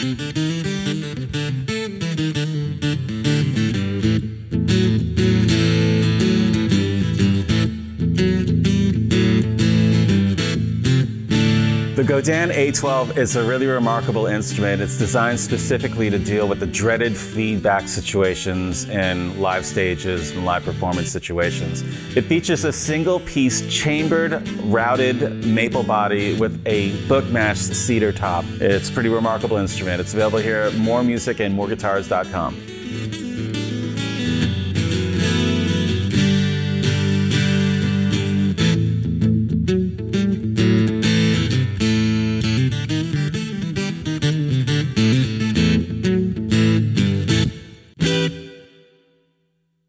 Thank you. The Godin A12 is a really remarkable instrument. It's designed specifically to deal with the dreaded feedback situations in live stages and live performance situations. It features a single piece chambered, routed maple body with a bookmatched cedar top. It's a pretty remarkable instrument. It's available here at Moore Music and mooreguitars.com.